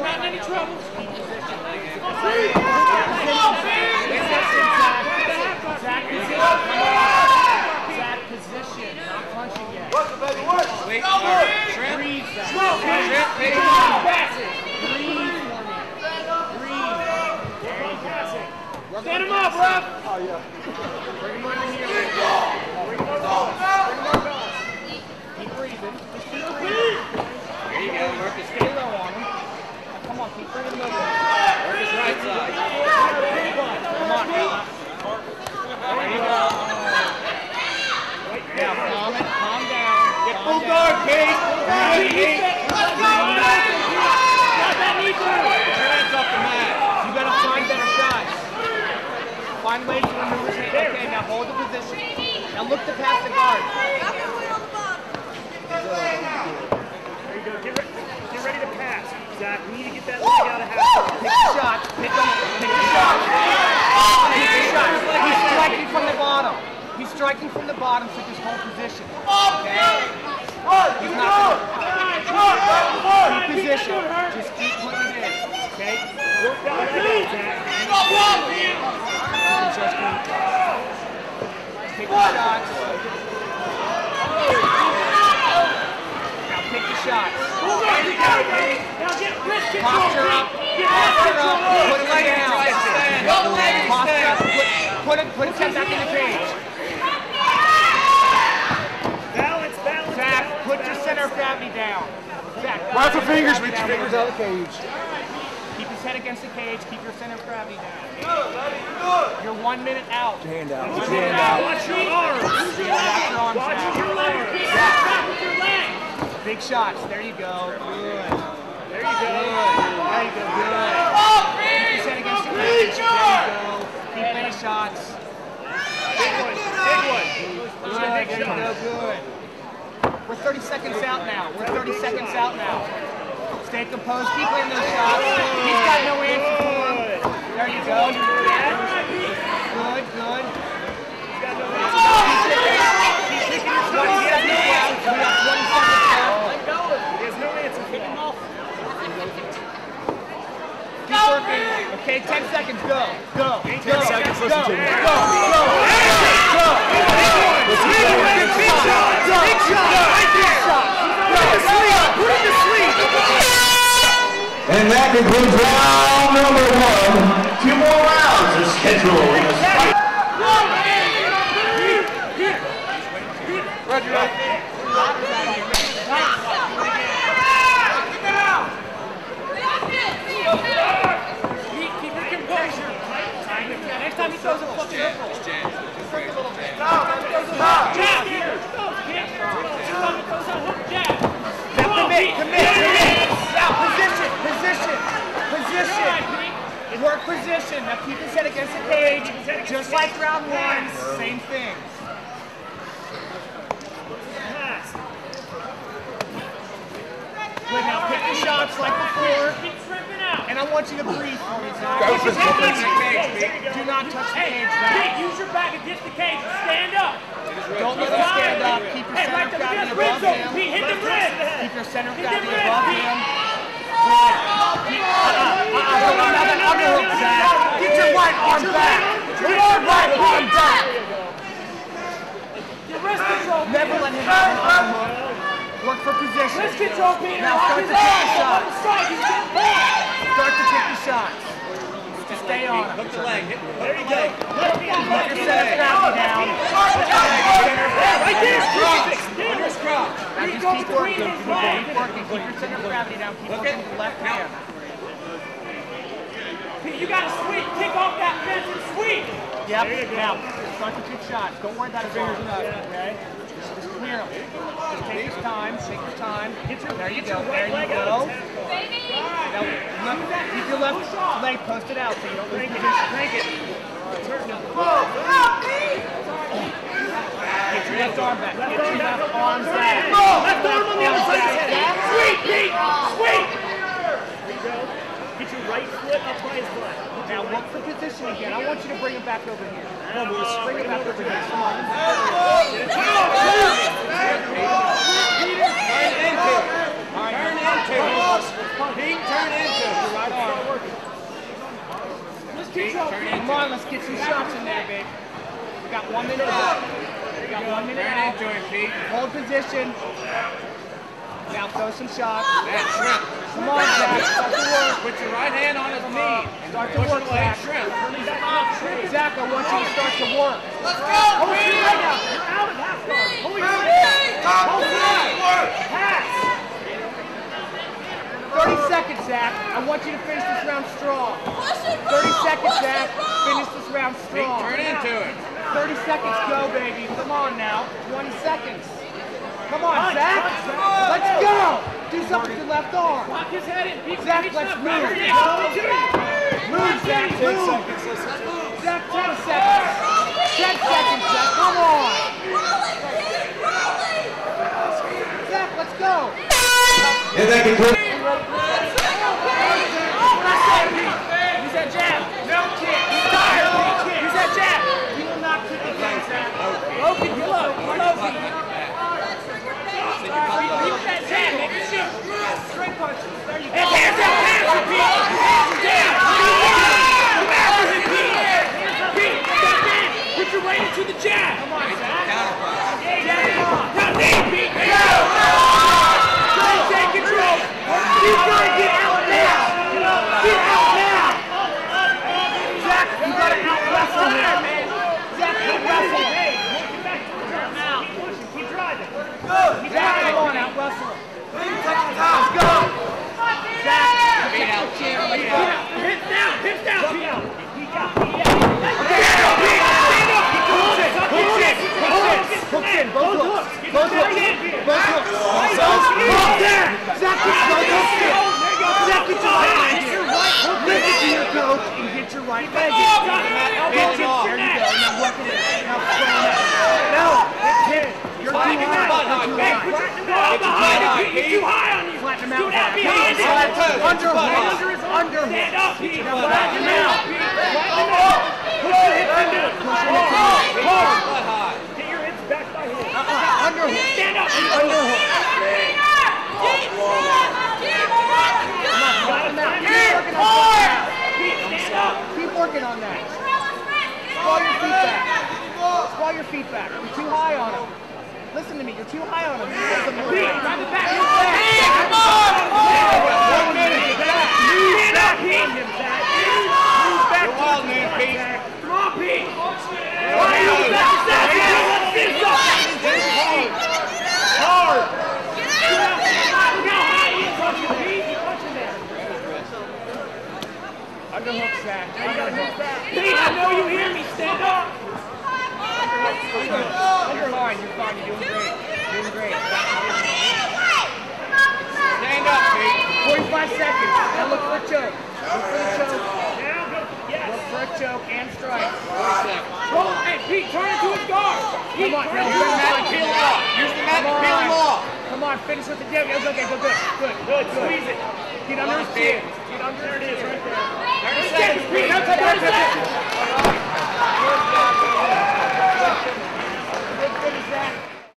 Not in Come any trouble. Zach, position. Zach, position. Not punching yet. Wait, Mark. Shrimp. Breathe, Zach. Shrimp, baby. Breathe for me. Breathe. Stand him up, ref. Bring him under here. Bring him under. Bring him under. Keep breathing. Just keep breathing. There you go. Work his, Stay low on him. Now, come on, keep bringing him over. work his right side. Come on, now. There you go. Now, calm down. Get Full guard, knee. Your hands off the mat. You gotta find better shots. Find ways to maneuver. Okay, now hold the position. Now look to pass the guard. There you go. Get, re- get ready to pass. Zach, we need to get that leg out of half. Pick the shot. Pick the, pick the shot. Pick the shot. He's striking from the bottom. Striking from the bottom, so just hold position. Okay? He's not gonna keep position. Just keep putting it in. Okay? Work that leg out, Zach. Just keep. Pick the shots. Now pick the shots. Now get wrist control, Posture up. Pete. Get wrist Posture up. Put it down. try to stand. Don't let him Posture up. stand. Put, put it. Put his head back in the cage. Balance, balance, Zach, balance, put your balance. center of gravity down. Zach, Watch the center of fingers, reach your fingers out of the cage. Keep his head against the cage. Keep your center of gravity down. You're one minute out. Hand out. One your hand out. out. Watch your arms. Watch your arms Watch your legs, Pete. Back with your legs. Big shots. There you go. Good. There you go. There you go. Good. Keep his head against the cage. There you go. Keep many shots. Big one. Big one. Good. There big you go. Good. We're 30 seconds out now. We're 30 seconds out now. Stay composed. Keep playing those shots. He's got no answer for him. There you go. Good, good. Twenty seconds left. We got 20 seconds left. There's no answer. Pick him off. Keep working. Okay, 10 seconds. Go. Go. Go. 10 seconds, Go. listen to me. Go. Go. Go. Big shot. Big shot. Big shot. Put him to sleep. Put him to sleep. Concludes round number one. Two more rounds are scheduled in this fight. Ready, ready. Pete, keep your composure. Next time he throws a fucking hook roll. Jab here. Next time he throws a hook jab. Now commit. Commit. Commit. Now position. Position. Position. Work position. Now keep his head against the cage. Just like round one. Same thing. Good. Now pick the shots like before. Keep shrimping out. And I want you to breathe for me, Zach. Go for Hey, it. there. Do not touch the cage, Pete, Zach. use your back against the cage stand up. Don't let him stand up. Keep your center right of gravity above him. Pete, hit the ribs. Keep your center of Hit the gravity ribs, above Pete. him. Good. Keep, uh-uh, uh-uh, don't allow that underhook, Zach. Get your right arm back. Get your right arm back. Your wrist control. Never let him have an underhook. Work for position. Wrist control, Peter. Now start to take the arms. shot. On the strike. He's getting blocked. Start to take the shots. Just stay on him. Hook the leg. There you go. leg. Left hand. Keep your center gravity down. Right there. Cross. Still. Under. Now just keep working. Keep working. Keep your center of gravity down. Keep working the left hand. Pete, you got to sweep. Kick off that fence and sweep. Yep. There you go. Now, start to take shots. Don't worry about his fingers enough. Okay? Just, just clear them. Just take your time. Take your time. Get your, There you get go. right There you leg go. out of his head. Now, left, keep your left leg posted out so you don't lose position. crank it. Turn it. Get your left arm back. Get your left arm arm back. back. Left arm on the other side of his head. Sweet, Pete! Sweet! Get your right foot up by his butt. Now look for position again. I want you to bring him back over here. Come on, Lewis. Bring him back over here. Come on. Turn into. Pete, turn into it. Right arm. Pete, turn Come on, let's get some shots in there, babe. We got one minute out. We got one minute Turn out. into it, Pete. Hold position. Now throw some shots. That shrimp. Come on, Zach. Start to work. Put your right hand on his knee. Start to work, the Zach. shrimp. Zach, I want you to start to work. Hold your leg out. You're out of half guard. Hold your leg out. Hold your leg. Pass. 30 seconds, Zach. I want you to finish this round strong. 30 seconds, Zach. Finish this round Pete, strong. turn into it. 30 seconds, go, baby. Come on now. 20 seconds. Come on, Punch, Zach. punch, Zach. Let's go. Do something with your left arm. Lock his head in. Pete, Zach, reach let's up. move. There. Move, Zach. Move. Zach, 10 seconds. 10 seconds, Zach. Come on. Zach, let's go. And that concludes. Use that jab. No kick. He's tired. Use that jab. You will not kick again, Zach. Loki, get low. Loki. Use that jab. Make it shoot. Straight punches. There you go. And hands up. Hands up, Pete. Hands down. Come after him, Pete. Pete, step in. Put your weight into the jab. Come on, Zach. Jab him on. Now, knee, Pete. Go. Try to take control. He's got to get out now. Get out now. Zach, you got to out wrestle him, man. Zach, out wrestle him. Hey, work it back to the ground. Keep pushing. Keep driving. Zach, come on, out wrestle him. Let's go. Zach, Pete out. chair. Let's Pete go. out. Hips down. Hips down. Pete out. Pete out. Pete out. Stand up, Pete. Stand up. Hooks in. Hooks in. Hooks in. Hooks in. Both hooks. Both hooks. Both Both hooks. Zach, Zach, get both hooks in. Zach, get your right leg in. Listen to your coach and get your right leg in. Hit him. There you go. Now work it. Now throw him out. No. Hit him. You're too his butt high. high, You're too high. Him out behind him. Pete, he's too high on you. Flatten him out. that Zach. behind him. Under Butt hook. high. Under hook. Stand up, Pete. Now Flatten him out. Flatten him out. Push your hips into it. Push your hips in. Hard. Butt high. Get your hips back by him. Uh-uh. Under hook. Stand up. Under him. Keep working on that. Pete, stand up. Keep working on that. Squall your feet back. Squall your feet back. You're too high on him. Listen to me. You're too high on him. Grab it back. Move back. One minute. Stand up, Pete. Move back. You're wild, man, Pete. Come on, Pete. Why are you back? Stop. Let's finish up. Hard. Look how high he's punching, Pete. He's punching there. Underhook, Zach. Underhook. Pete, I know you hear me. Stand up. You're fine. You're. You're doing great. You're doing great. Stand up, Pete. 45 seconds. Now look for a choke. Look for the choke. Now go. Yes. Look for a choke and strike. Roll. Hey, Pete, turn it to his guard. Pete, Come on. turn Now it Use to the his mat guard. to peel him off. Use the mat to peel him off. Come on. Finish with the jab. Go, okay, go good. Good. Good, squeeze it. Get under his chin. Get under There his it is, chin. right there. 30 seconds, Pete. That's it, that's it, that's it. tem que ter